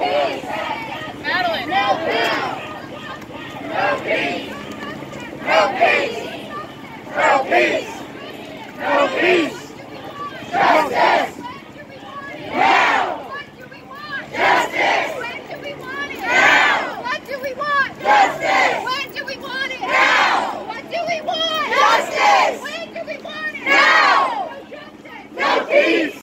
peace. Madeline. No peace. No peace. No peace. No peace. No peace.